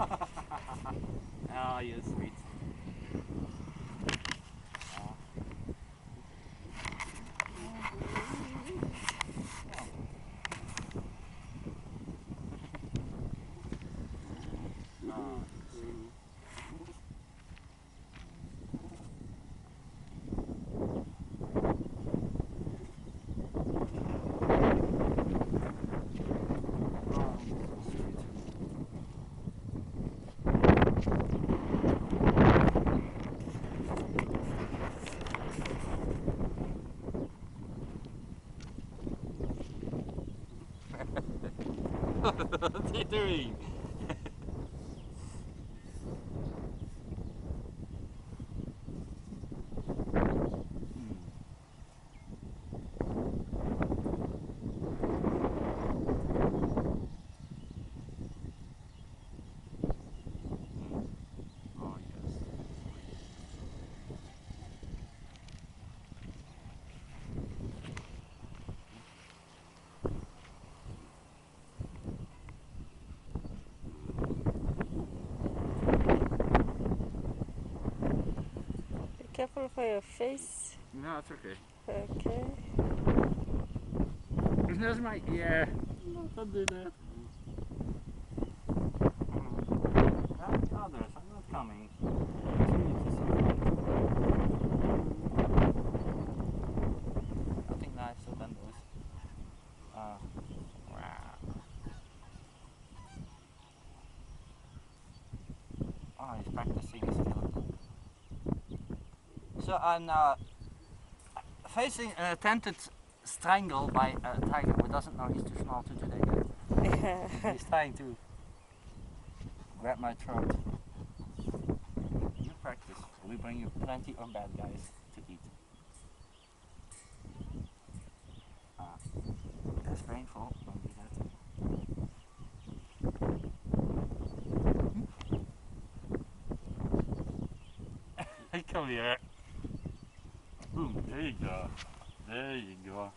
oh, you're sweet. Oh. Oh, sweet. Oh, so sweet. What's he doing? Oh yes. Be careful for your face. No, it's okay. Okay. There's my ear. No, don't do that. Not others, I'm not coming. Nothing nicer than this. Uh, wow. Oh, he's practicing still. So I'm now facing an attempted strangle by a tiger who doesn't know he's too small to do that yet. He's trying to grab my throat. You practice. We bring you plenty of bad guys to eat. Ah, that's painful. Don't do that. Hey, come here. Boom, there you go. There you go.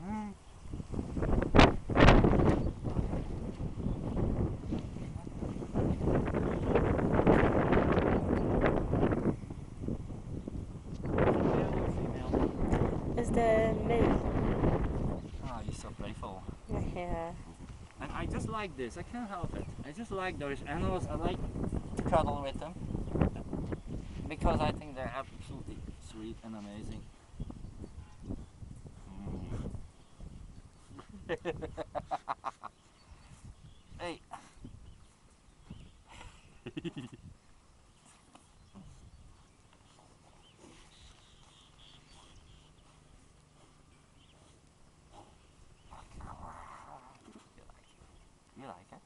Hmm. Male or? Is the male? Ah, you're so playful. Yeah. And I just like this. I can't help it. I just like those animals. I like to cuddle with them because I think they're absolutely sweet and amazing. Mm. hey. You like it?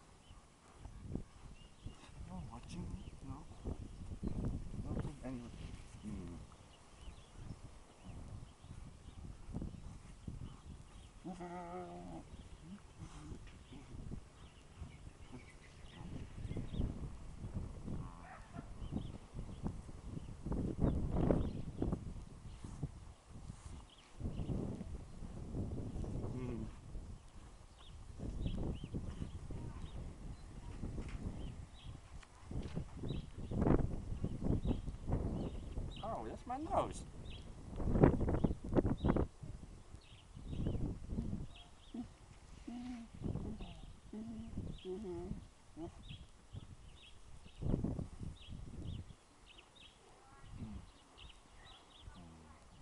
No watching? No. Nothing anyway. Hmm. Hmm. Hmm. Oh, that's my nose.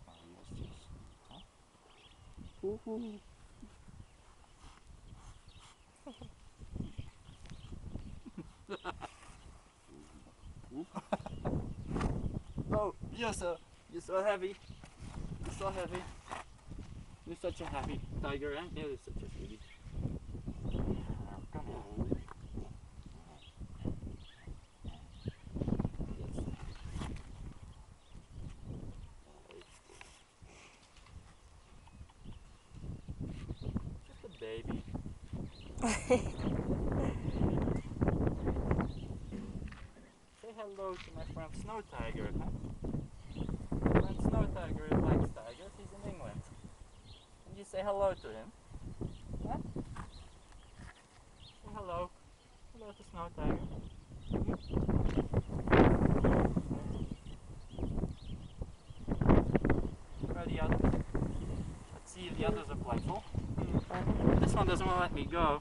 Oh, yes, yes. Oh, you're so, you're so heavy. You're so heavy. You're such a happy tiger, and you're such a sweetie. Oh, come on. Yes. Just a baby. Say hello to my friend Snow Tiger. Huh? Friend Snow Tiger likes tigers. He's in England. Can you say hello to him? Huh? Say hello. Hello, to snow tiger. Where the others? Let's see if the others are playful. Uh-huh. This one doesn't want to let me go.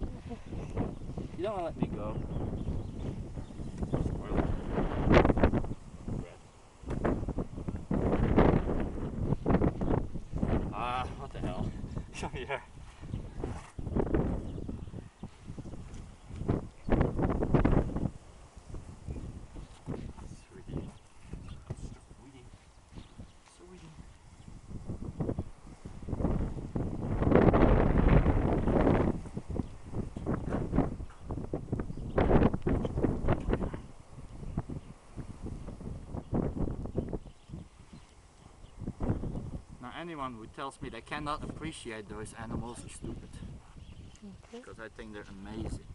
You don't want to let me go. Ah, what the hell? Come here. Anyone who tells me they cannot appreciate those animals is stupid. Okay. Because I think they're amazing.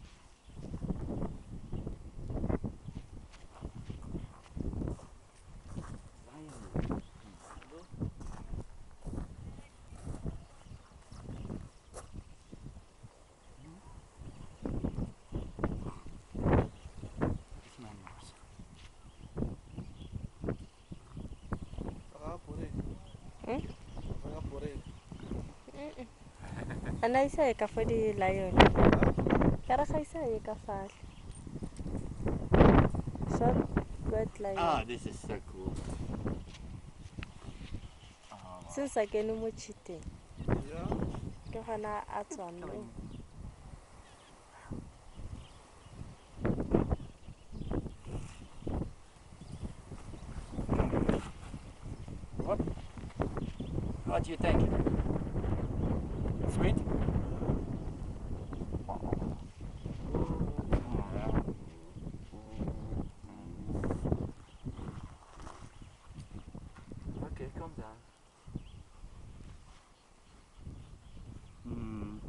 Hmm? Ana isa e ka fo di lion. Ka ra ga isa e ka fale. Short white lion. Ah, this is so cool. Oh, Se sa kene mo cheating. Ke gona a tswang. What? What do you think? 남자. 음.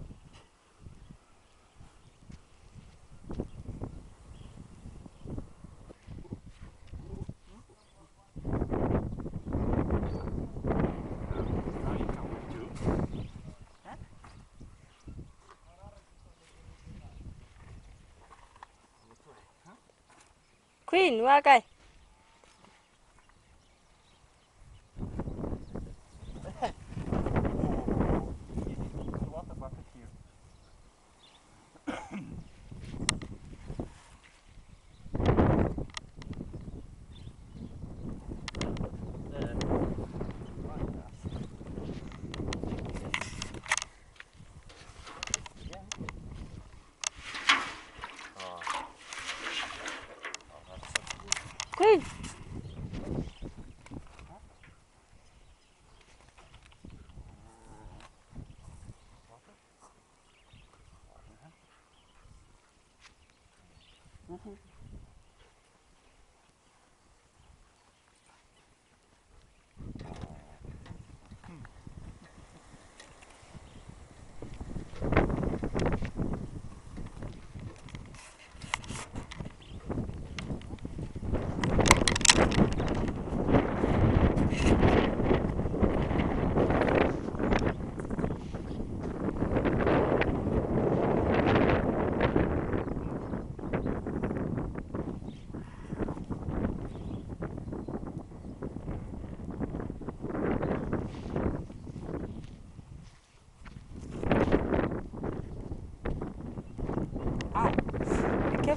Queen.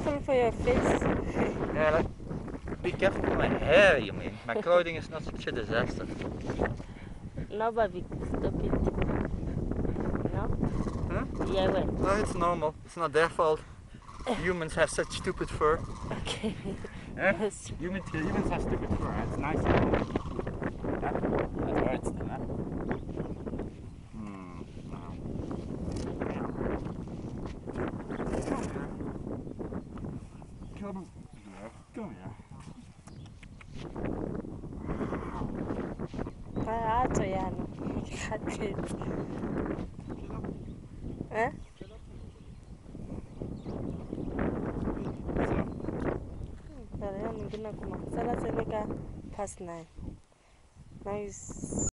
Careful for your face. Yeah, like, be careful with my hair, you mean? My clothing is not such a disaster. No, baby, stop it. No? Huh? Yeah, well. No, it's normal. It's not their fault. Humans have such stupid fur. Okay. Eh? Yes. Humans, humans have stupid fur. It's nice. Yeah? That hurts them, huh? rahatı yani. Hadi. He? Para yangu